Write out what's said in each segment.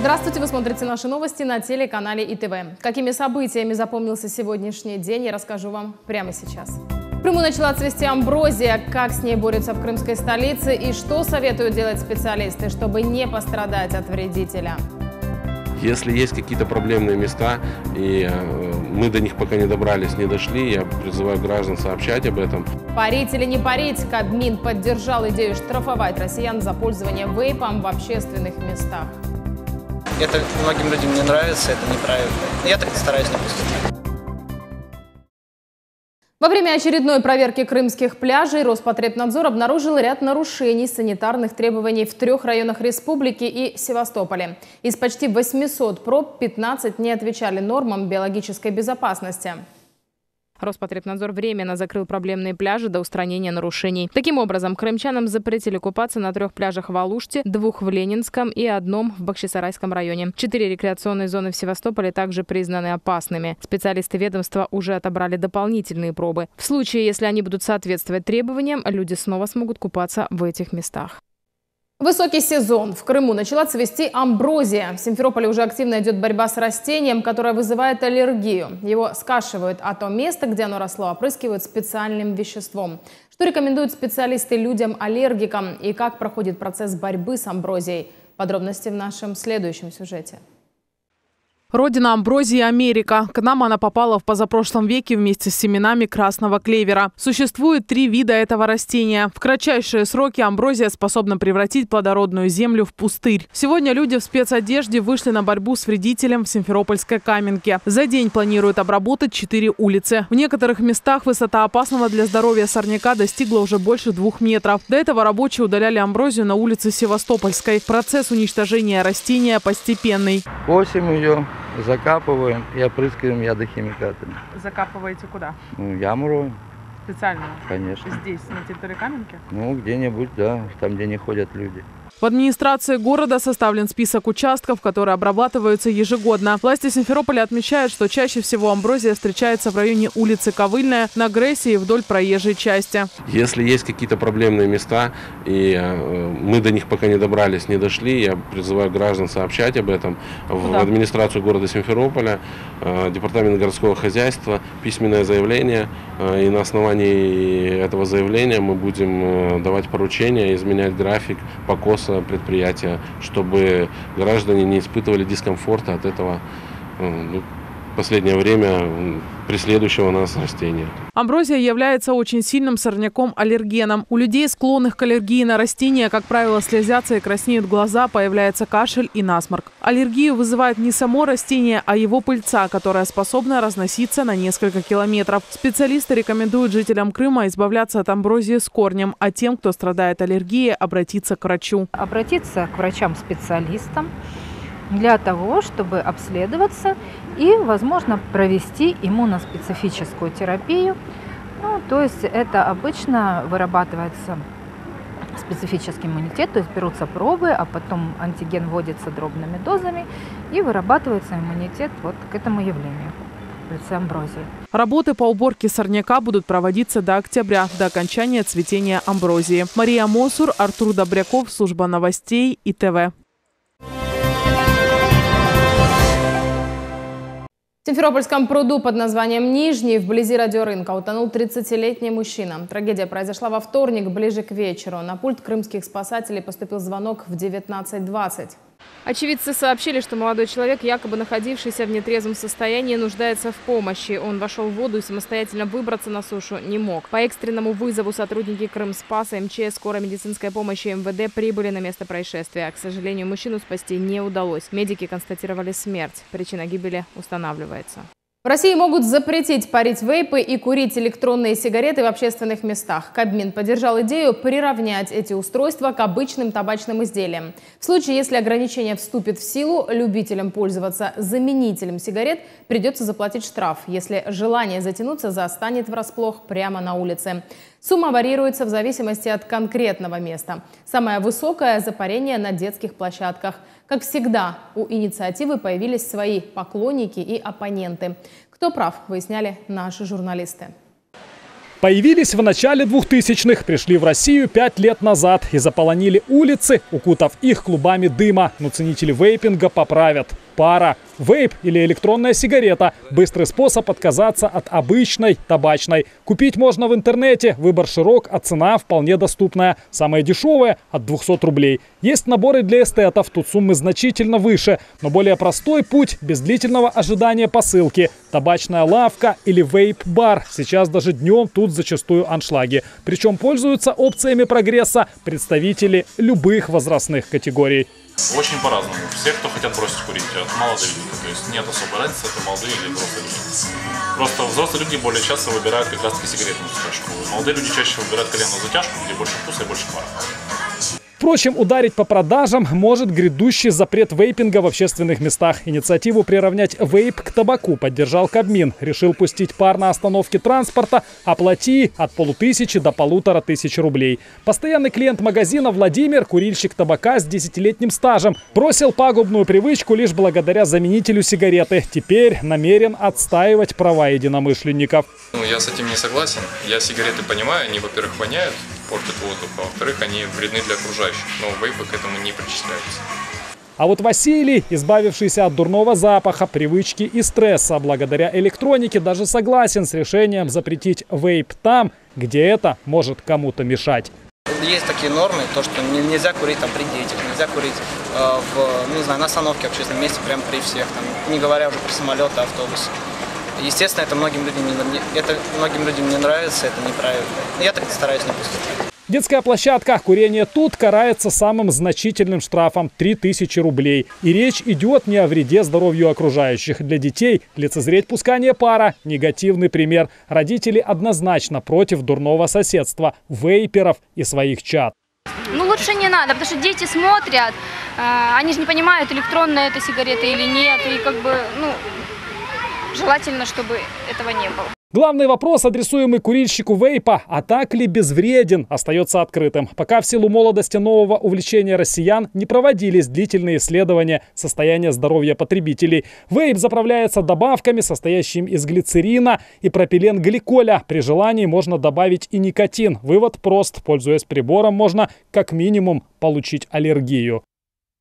Здравствуйте, вы смотрите наши новости на телеканале ИТВ. Какими событиями запомнился сегодняшний день, я расскажу вам прямо сейчас. В Крыму начала цвести амброзия, как с ней борются в крымской столице и что советуют делать специалисты, чтобы не пострадать от вредителя. Если есть какие-то проблемные места, и э, мы до них пока не добрались, не дошли, я призываю граждан сообщать об этом. Парить или не парить, Кабмин поддержал идею штрафовать россиян за пользование вейпом в общественных местах. Это многим людям не нравится, это неправильно. Я так стараюсь не поступать. Во время очередной проверки крымских пляжей Роспотребнадзор обнаружил ряд нарушений санитарных требований в трех районах республики и Севастополе. Из почти 800 проб 15 не отвечали нормам биологической безопасности. Роспотребнадзор временно закрыл проблемные пляжи до устранения нарушений. Таким образом, крымчанам запретили купаться на трех пляжах в Алуште, двух в Ленинском и одном в Бахчисарайском районе. Четыре рекреационные зоны в Севастополе также признаны опасными. Специалисты ведомства уже отобрали дополнительные пробы. В случае, если они будут соответствовать требованиям, люди снова смогут купаться в этих местах. Высокий сезон. В Крыму начала цвести амброзия. В Симферополе уже активно идет борьба с растением, которое вызывает аллергию. Его скашивают, а то место, где оно росло, опрыскивают специальным веществом. Что рекомендуют специалисты людям-аллергикам и как проходит процесс борьбы с амброзией? Подробности в нашем следующем сюжете. Родина амброзии – Америка. К нам она попала в позапрошлом веке вместе с семенами красного клевера. Существует три вида этого растения. В кратчайшие сроки амброзия способна превратить плодородную землю в пустырь. Сегодня люди в спецодежде вышли на борьбу с вредителем в Симферопольской Каменке. За день планируют обработать четыре улицы. В некоторых местах высота опасного для здоровья сорняка достигла уже больше двух метров. До этого рабочие удаляли амброзию на улице Севастопольской. Процесс уничтожения растения постепенный. Косим ее, закапываем и опрыскиваем ядохимикатами. Закапываете куда? Ну, яму роем, Специально? конечно. Здесь, на территории Каменки? Ну, где-нибудь, да, там, где не ходят люди. В администрации города составлен список участков, которые обрабатываются ежегодно. Власти Симферополя отмечают, что чаще всего амброзия встречается в районе улицы Ковыльная, на Грессе и вдоль проезжей части. Если есть какие-то проблемные места, и э, мы до них пока не добрались, не дошли, я призываю граждан сообщать об этом в Куда? администрацию города Симферополя, э, департамент городского хозяйства, письменное заявление, э, и на основании этого заявления мы будем давать поручения, изменять график покоса предприятия, чтобы граждане не испытывали дискомфорта от этого э, ну, последнее время преследующего нас растения. Амброзия является очень сильным сорняком-аллергеном. У людей, склонных к аллергии на растения, как правило, слезятся и краснеют глаза, появляется кашель и насморк. Аллергию вызывает не само растение, а его пыльца, которая способна разноситься на несколько километров. Специалисты рекомендуют жителям Крыма избавляться от амброзии с корнем, а тем, кто страдает аллергией, обратиться к врачу. обратиться к врачам-специалистам для того, чтобы обследоваться и, возможно, провести иммуноспецифическую терапию. Ну, то есть это обычно вырабатывается специфический иммунитет, то есть берутся пробы, а потом антиген вводится дробными дозами и вырабатывается иммунитет вот к этому явлению амброзии. Работы по уборке сорняка будут проводиться до октября, до окончания цветения амброзии. Мария Мосур, Артур Добряков, служба новостей и ТВ. В Симферопольском пруду под названием Нижний вблизи радиорынка утонул 30-летний мужчина. Трагедия произошла во вторник ближе к вечеру. На пульт крымских спасателей поступил звонок в 19.20. Очевидцы сообщили, что молодой человек, якобы находившийся в нетрезвом состоянии, нуждается в помощи. Он вошел в воду и самостоятельно выбраться на сушу не мог. По экстренному вызову сотрудники Крымспаса, МЧС, скорой медицинской помощи и МВД прибыли на место происшествия. К сожалению, мужчину спасти не удалось. Медики констатировали смерть. Причина гибели устанавливается. В России могут запретить парить вейпы и курить электронные сигареты в общественных местах. Кабмин поддержал идею приравнять эти устройства к обычным табачным изделиям. В случае, если ограничение вступит в силу, любителям пользоваться заменителем сигарет придется заплатить штраф, если желание затянуться застанет врасплох прямо на улице. Сумма варьируется в зависимости от конкретного места. Самое высокое – за парение на детских площадках. Как всегда, у инициативы появились свои поклонники и оппоненты. Кто прав, выясняли наши журналисты. Появились в начале 2000-х, пришли в Россию пять лет назад и заполонили улицы, укутав их клубами дыма. Но ценители вейпинга поправят. Пара. Вейп или электронная сигарета – быстрый способ отказаться от обычной табачной. Купить можно в интернете, выбор широк, а цена вполне доступная. Самая дешевая – от 200 рублей. Есть наборы для эстетов, тут суммы значительно выше. Но более простой путь – без длительного ожидания посылки. Табачная лавка или вейп-бар. Сейчас даже днем тут зачастую аншлаги. Причем пользуются опциями прогресса представители любых возрастных категорий. Очень по-разному. Все, кто хотят бросить курить, от молодых люди. То есть нет особой разницы, это молодые или взрослые люди. Просто взрослые люди более часто выбирают как раз таки сигаретную затяжку. Молодые люди чаще выбирают коленную затяжку, где больше вкуса и больше пара. Впрочем, ударить по продажам может грядущий запрет вейпинга в общественных местах. Инициативу приравнять вейп к табаку поддержал Кабмин. Решил пустить пар на остановке транспорта, оплати от полутысячи до полутора тысяч рублей. Постоянный клиент магазина Владимир, курильщик табака с десятилетним стажем, бросил пагубную привычку лишь благодаря заменителю сигареты. Теперь намерен отстаивать права единомышленников. Ну, я с этим не согласен. Я сигареты понимаю, они, во-первых, воняют, портят воздух, а во-вторых, они вредны для окружающих, но вейпы к этому не причисляются. А вот Василий, избавившийся от дурного запаха, привычки и стресса, благодаря электронике даже согласен с решением запретить вейп там, где это может кому-то мешать. Есть такие нормы, то, что нельзя курить там при детях, нельзя курить э, в, ну, не знаю, на остановке в общественном месте, прямо при всех, там, не говоря уже про самолеты, автобусы. Естественно, это многим людям не, это многим людям не нравится, это неправильно. Я так стараюсь не поступать. Детская площадка. Курение тут карается самым значительным штрафом – 3000 рублей. И речь идет не о вреде здоровью окружающих. Для детей лицезреть пускание пара – негативный пример. Родители однозначно против дурного соседства, вейперов и своих чат. Ну, лучше не надо, потому что дети смотрят, э, они же не понимают, электронная это сигарета или нет, и как бы, ну, желательно, чтобы этого не было. Главный вопрос, адресуемый курильщику вейпа, а так ли безвреден, остается открытым. Пока в силу молодости нового увлечения россиян не проводились длительные исследования состояния здоровья потребителей. Вейп заправляется добавками, состоящими из глицерина и пропиленгликоля. При желании можно добавить и никотин. Вывод прост. Пользуясь прибором, можно как минимум получить аллергию.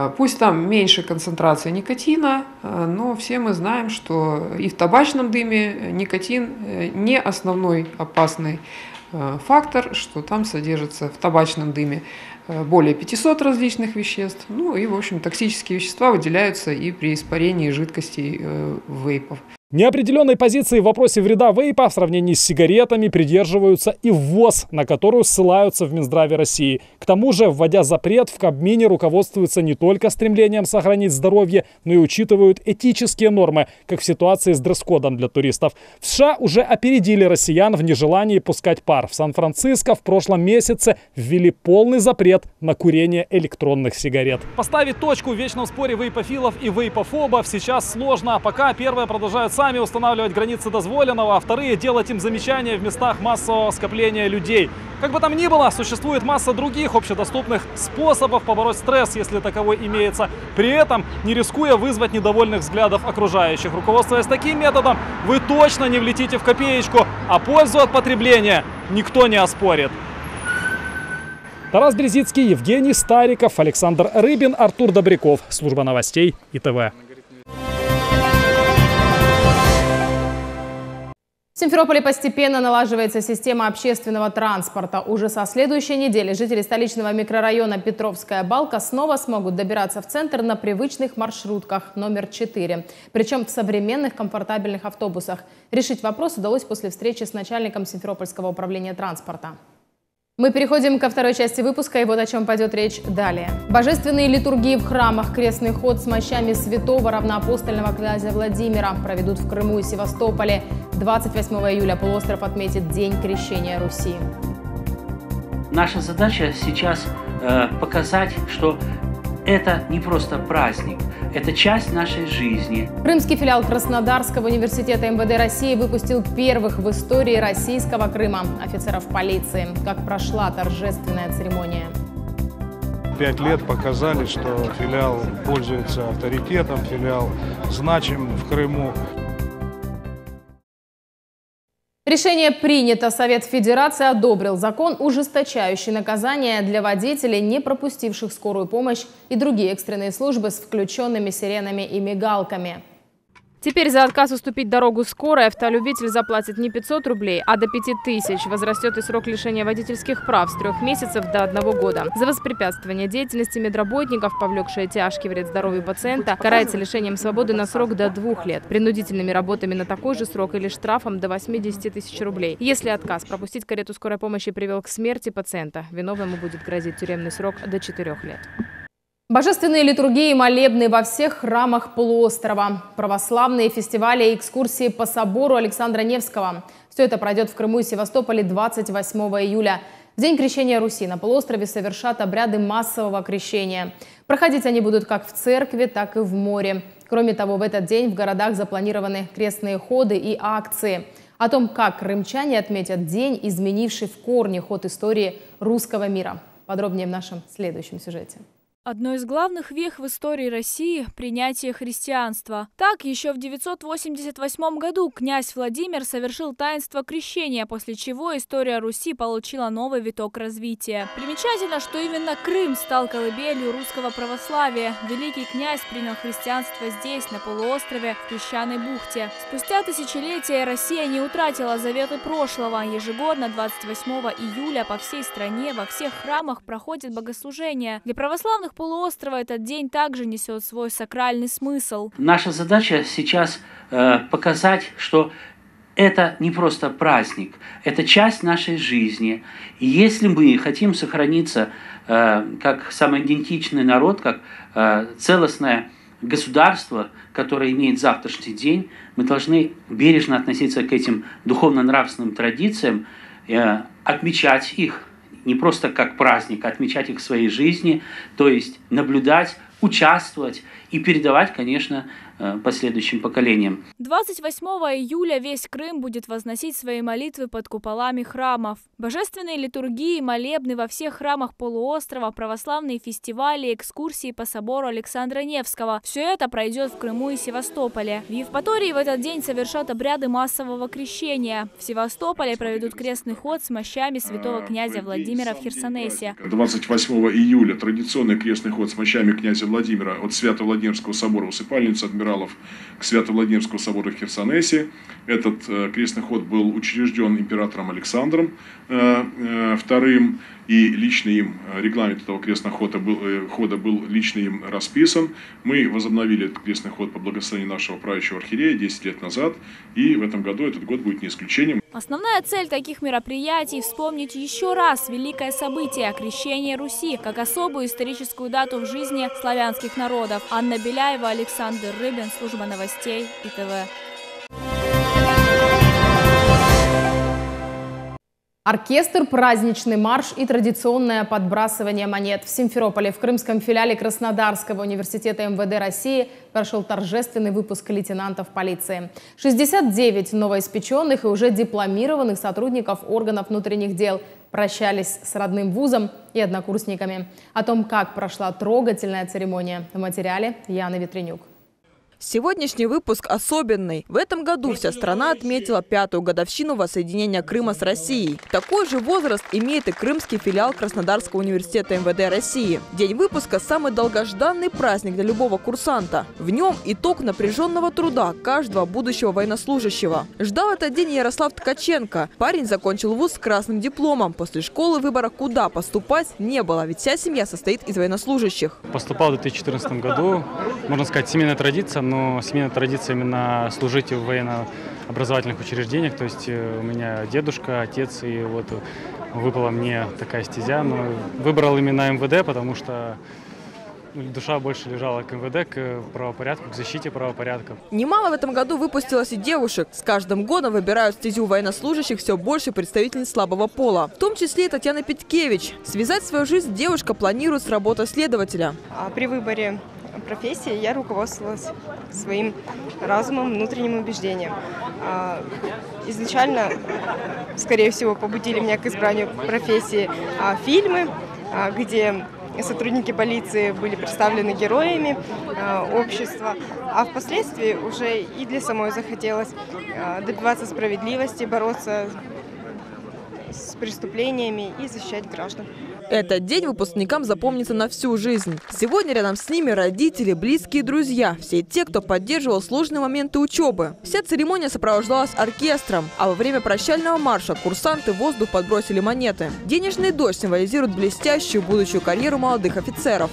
А пусть там меньше концентрация никотина, а, но все мы знаем, что и в табачном дыме никотин э, не основной опасный э, фактор, что там содержится в табачном дыме э, более 500 различных веществ. Ну и, в общем, токсические вещества выделяются и при испарении жидкостей вейпов. Неопределенной позиции в вопросе вреда вейпа в сравнении с сигаретами придерживаются и ВОЗ, на которую ссылаются в Минздраве России. К тому же, вводя запрет, в Кабмине руководствуются не только стремлением сохранить здоровье, но и учитывают этические нормы, как в ситуации с дресс-кодом для туристов. В США уже опередили россиян в нежелании пускать пар. В Сан-Франциско в прошлом месяце ввели полный запрет на курение электронных сигарет. Поставить точку в вечном споре вейпофилов и вейпофобов сейчас сложно, а пока первое продолжают сами устанавливать границы дозволенного, а вторые делать им замечания в местах массового скопления людей. Как бы там ни было, существует масса других общедоступных способов побороть стресс, если таковой имеется, при этом не рискуя вызвать недовольных взглядов окружающих. Руководствуясь таким методом, вы точно не влетите в копеечку, а пользу от потребления никто не оспорит. Тарас Березицкий, Евгений Стариков, Александр Рыбин, Артур Добряков. Служба новостей ИТВ. В Симферополе постепенно налаживается система общественного транспорта. Уже со следующей недели жители столичного микрорайона Петровская Балка снова смогут добираться в центр на привычных маршрутках номер 4. Причем в современных комфортабельных автобусах. Решить вопрос удалось после встречи с начальником Симферопольского управления транспорта. Мы переходим ко второй части выпуска, и вот о чем пойдет речь далее. Божественные литургии в храмах, крестный ход с мощами святого равноапостольного князя Владимира проведут в Крыму и Севастополе. 28 июля полуостров отметит День крещения Руси. Наша задача сейчас э, показать, что это не просто праздник, это часть нашей жизни. Крымский филиал Краснодарского университета МВД России выпустил первых в истории российского Крыма офицеров полиции. Как прошла торжественная церемония? Пять лет показали, что филиал пользуется авторитетом, филиал значим в Крыму. Решение принято. Совет Федерации одобрил закон, ужесточающий наказания для водителей, не пропустивших скорую помощь и другие экстренные службы с включенными сиренами и мигалками. Теперь за отказ уступить дорогу скорой автолюбитель заплатит не 500 рублей, а до 5000. Возрастет и срок лишения водительских прав с трех месяцев до одного года. За воспрепятствование деятельности медработников, повлекшее тяжкий вред здоровью пациента, карается лишением свободы на срок до двух лет, принудительными работами на такой же срок или штрафом до 80 тысяч рублей. Если отказ пропустить карету скорой помощи привел к смерти пациента, виновному будет грозить тюремный срок до четырех лет. Божественные литургии и молебны во всех храмах полуострова. Православные фестивали и экскурсии по собору Александра Невского. Все это пройдет в Крыму и Севастополе 28 июля. В день крещения Руси на полуострове совершат обряды массового крещения. Проходить они будут как в церкви, так и в море. Кроме того, в этот день в городах запланированы крестные ходы и акции. О том, как крымчане отметят день, изменивший в корне ход истории русского мира. Подробнее в нашем следующем сюжете. Одно из главных вех в истории России – принятие христианства. Так, еще в 988 году князь Владимир совершил таинство крещения, после чего история Руси получила новый виток развития. Примечательно, что именно Крым стал колыбелью русского православия. Великий князь принял христианство здесь, на полуострове, в Песчаной бухте. Спустя тысячелетия Россия не утратила заветы прошлого. Ежегодно 28 июля по всей стране во всех храмах проходит богослужение. Для православных полуострова этот день также несет свой сакральный смысл. Наша задача сейчас э, показать, что это не просто праздник, это часть нашей жизни. И если мы хотим сохраниться э, как самоидентичный народ, как э, целостное государство, которое имеет завтрашний день, мы должны бережно относиться к этим духовно-нравственным традициям, э, отмечать их – не просто как праздник, а отмечать их в своей жизни, то есть наблюдать, участвовать и передавать, конечно, последующим поколениям. 28 июля весь Крым будет возносить свои молитвы под куполами храмов. Божественные литургии, молебны во всех храмах полуострова, православные фестивали, экскурсии по собору Александра Невского. Все это пройдет в Крыму и Севастополе. В Евпатории в этот день совершат обряды массового крещения. В Севастополе проведут крестный ход с мощами святого князя Владимира в Херсонесе. 28 июля традиционный крестный ход с мощами князя Владимира от Свято-Владимирского собора усыпальницы адмиралов к Свято-Владимирскому собору в Херсонесе. Этот э, крестный ход был учрежден императором Александром II, э, э, и лично им регламент этого крестного хода был, хода был лично им расписан. Мы возобновили этот крестный ход по благословению нашего правящего архиерея 10 лет назад, и в этом году этот год будет не исключением. Основная цель таких мероприятий – вспомнить еще раз великое событие – крещение Руси, как особую историческую дату в жизни славянских народов. Анна Беляева, Александр Рыбин, служба новостей ИТВ. Оркестр, праздничный марш и традиционное подбрасывание монет. В Симферополе в крымском филиале Краснодарского университета МВД России прошел торжественный выпуск лейтенантов полиции. 69 новоиспеченных и уже дипломированных сотрудников органов внутренних дел прощались с родным вузом и однокурсниками. О том, как прошла трогательная церемония в материале Яны Ветренюк. Сегодняшний выпуск особенный. В этом году вся страна отметила пятую годовщину воссоединения Крыма с Россией. Такой же возраст имеет и крымский филиал Краснодарского университета МВД России. День выпуска – самый долгожданный праздник для любого курсанта. В нем итог напряженного труда каждого будущего военнослужащего. Ждал этот день Ярослав Ткаченко. Парень закончил вуз с красным дипломом. После школы выбора, куда поступать, не было, ведь вся семья состоит из военнослужащих. Поступал в 2014 году, можно сказать, семейная традиция, но семейная традиция именно служить в военно-образовательных учреждениях. То есть э, у меня дедушка, отец, и вот выпала мне такая стезя. Но выбрал именно МВД, потому что душа больше лежала к МВД, к правопорядку, к защите правопорядка. Немало в этом году выпустилось и девушек. С каждым годом выбирают стезю военнослужащих все больше представительниц слабого пола. В том числе и Татьяна Петкевич. Связать свою жизнь девушка планирует с работой следователя. А при выборе профессии я руководствовалась своим разумом, внутренним убеждением. А, изначально, скорее всего, побудили меня к избранию профессии а, фильмы, а, где сотрудники полиции были представлены героями общества, а впоследствии уже и для самой захотелось добиваться справедливости, бороться с преступлениями и защищать граждан. Этот день выпускникам запомнится на всю жизнь. Сегодня рядом с ними родители, близкие друзья, все те, кто поддерживал сложные моменты учебы. Вся церемония сопровождалась оркестром, а во время прощального марша курсанты в воздух подбросили монеты. Денежный дождь символизирует блестящую будущую карьеру молодых офицеров.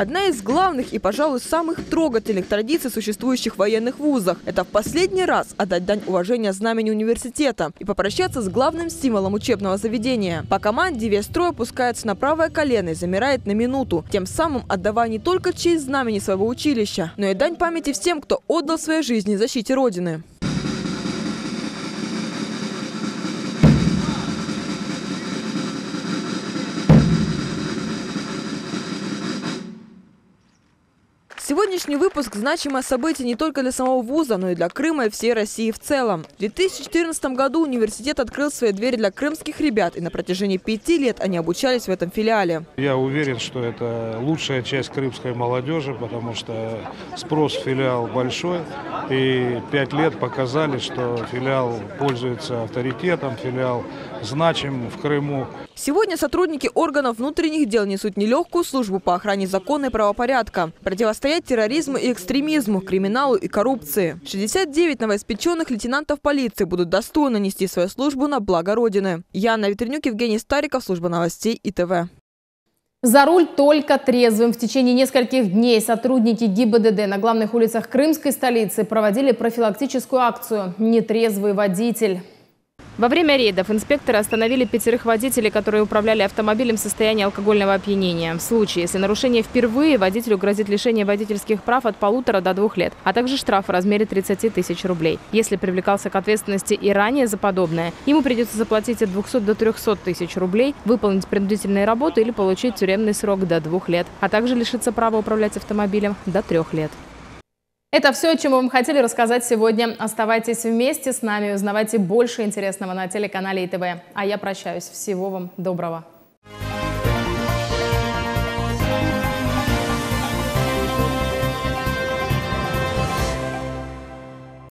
Одна из главных и, пожалуй, самых трогательных традиций, существующих в военных вузах – это в последний раз отдать дань уважения знамени университета и попрощаться с главным символом учебного заведения. По команде весь строй опускается на правое колено и замирает на минуту, тем самым отдавая не только честь знамени своего училища, но и дань памяти всем, кто отдал своей жизни защите Родины. Сегодняшний выпуск – значимое событие не только для самого вуза, но и для Крыма и всей России в целом. В 2014 году университет открыл свои двери для крымских ребят, и на протяжении пяти лет они обучались в этом филиале. Я уверен, что это лучшая часть крымской молодежи, потому что спрос в филиал большой, и пять лет показали, что филиал пользуется авторитетом, филиал значим в Крыму. Сегодня сотрудники органов внутренних дел несут нелегкую службу по охране закона и правопорядка, противостоять терроризму и экстремизму, криминалу и коррупции. 69 новоиспеченных лейтенантов полиции будут достойно нести свою службу на благо Родины. Яна Ветренюк, Евгений Стариков, служба новостей ИТВ. За руль только трезвым. В течение нескольких дней сотрудники ГИБДД на главных улицах крымской столицы проводили профилактическую акцию «Нетрезвый водитель». Во время рейдов инспекторы остановили пятерых водителей, которые управляли автомобилем в состоянии алкогольного опьянения. В случае, если нарушение впервые, водителю грозит лишение водительских прав от полутора до двух лет, а также штраф в размере 30 тысяч рублей. Если привлекался к ответственности и ранее за подобное, ему придется заплатить от 200 до 300 тысяч рублей, выполнить принудительные работы или получить тюремный срок до двух лет, а также лишиться права управлять автомобилем до трех лет. Это все, о чем мы вам хотели рассказать сегодня. Оставайтесь вместе с нами, узнавайте больше интересного на телеканале ИТВ. А я прощаюсь. Всего вам доброго.